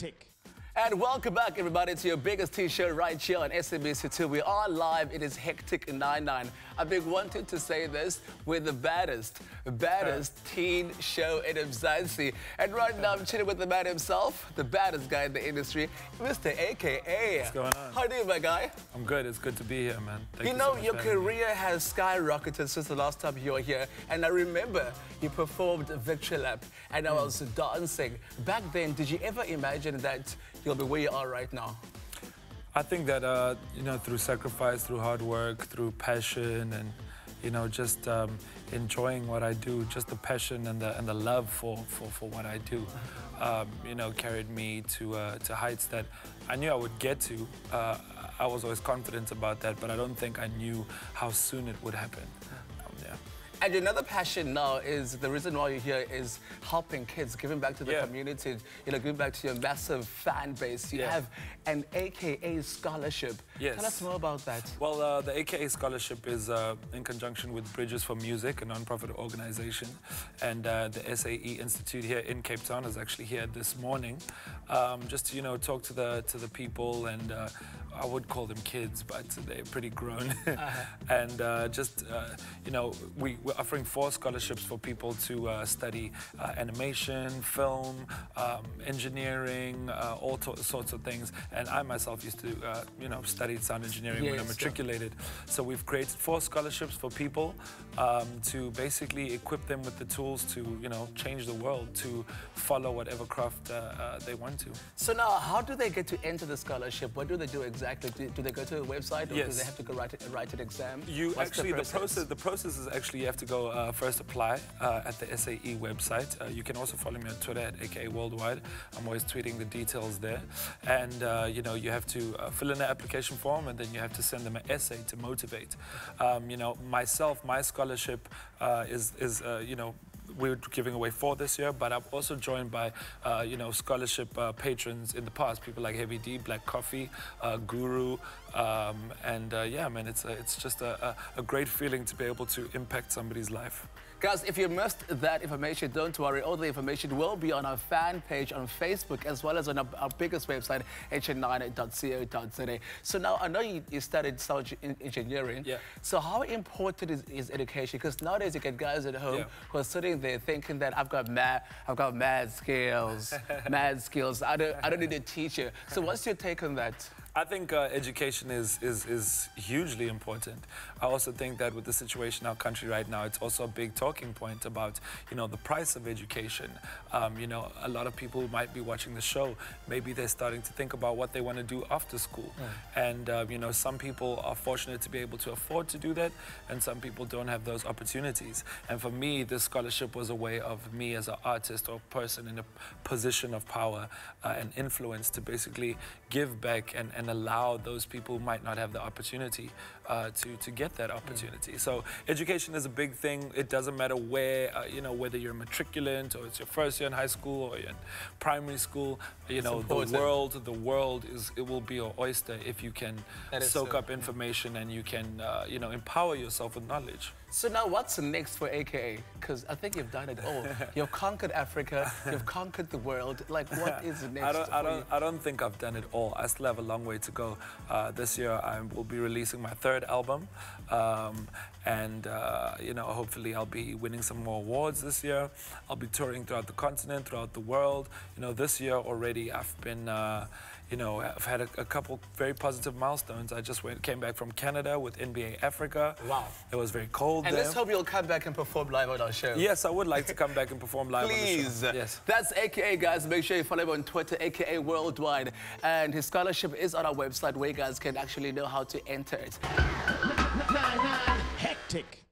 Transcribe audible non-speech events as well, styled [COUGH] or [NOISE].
Hectic. And welcome back, everybody, to your biggest teen show right here on SABC2. We are live. It is Hectic 99. I've been wanting to say this. We're the baddest, baddest [LAUGHS] teen show in Mzansi. And right now, I'm chilling with the man himself, the baddest guy in the industry, Mr. AKA. What's going on? How are you my guy? I'm good. It's good to be here, man. Thank You so know, much your having me. career has skyrocketed since the last time you were here. And I remember you performed Victory Lap and I hmm. was dancing. Back then, did you ever imagine that you'll be where you are right now? I think that uh, you know, through sacrifice, through hard work, through passion, and you know, just um, enjoying what I do, just the passion and the and the love for for, for what I do, um, you know, carried me to uh, to heights that I knew I would get to. Uh, I was always confident about that, but I don't think I knew how soon it would happen. And another passion now is the reason why you're here is helping kids, giving back to the Yeah. community, you know, giving back to your massive fan base. You Yeah. have an AKA scholarship. Yes. Tell us more about that. Well, uh, the AKA Scholarship is uh, in conjunction with Bridges for Music, a non-profit organization, and uh, the SAE Institute here in Cape Town is actually here this morning, um, just to you know talk to the to the people, and uh, I would call them kids, but they're pretty grown, [LAUGHS] and uh, just uh, you know we, we're offering four scholarships for people to uh, study uh, animation, film, um, engineering, uh, all sorts of things, and I myself used to uh, you know studied sound engineering when I Yes, yeah. matriculated. So we've created four scholarships for people um, to basically equip them with the tools to, you know, change the world, to follow whatever craft uh, uh, they want to. So now, how do they get to enter the scholarship? What do they do exactly? Do, do they go to a website or do they have to go write, it- write an exam? You What's actually the process. The process is actually you have to go uh, first apply uh, at the SAE website. Uh, you can also follow me on Twitter at AKA Worldwide. I'm always tweeting the details there, and uh, you know you have to uh, fill in an application form and then you have to send them an essay to motivate. Um, you know myself, my scholarship uh, is is uh, you know we're giving away four this year, but I'm also joined by, uh, you know, scholarship uh, patrons in the past, people like Heavy D, Black Coffee, uh, Guru, um, and uh, yeah, man, it's a, it's just a, a, a great feeling to be able to impact somebody's life. Guys, if you missed that information, don't worry. All the information will be on our fan page on Facebook as well as on our, our biggest website, hn9.co.za. So now I know you, you studied sound engineering. Yeah. So how important is, is education? Because nowadays you get guys at home Yeah. who are sitting there thinking that I've got mad, I've got mad skills, [LAUGHS] mad skills. I don't, I don't need a teacher. So what's your take on that? I think uh, education is, is, is hugely important. I also think that with the situation in our country right now, it's also a big talking point about, you know, the price of education. Um, you know, a lot of people who might be watching the show, maybe they're starting to think about what they want to do after school. And, uh, you know, some people are fortunate to be able to afford to do that, and some people don't have those opportunities. And for me, this scholarship was a way of me as an artist or person in a position of power uh, and influence to basically give back and, and allow those people who might not have the opportunity uh, to, to get that opportunity. So education is a big thing. It doesn't matter where, uh, you know, whether you're a matriculant or it's your first year in high school or you're in primary school, you know, the world, the world is, it will be your oyster if you can soak so- up information and you can, uh, you know, empower yourself with knowledge. So now what's next for AKA? Because I think you've done it all. [LAUGHS] You've conquered Africa, you've conquered the world. Like what [LAUGHS] is next I don't, I don't, you? I don't think I've done it all. I still have a long way to go. Uh, this year, I will be releasing my third album, um, and uh, you know, hopefully, I'll be winning some more awards this year. I'll be touring throughout the continent, throughout the world. You know, this year already, I've been. Uh, you know, I've had a, a couple very positive milestones. I just went, came back from Canada with NBA Africa. Wow. It was very cold And there. let's hope you'll come back and perform live on our show. Yes, I would like to come back and perform live Please. on the show. Yes. That's AKA, guys. Make sure you follow him on Twitter, AKA Worldwide. And his scholarship is on our website where you guys can actually know how to enter it. Hectic.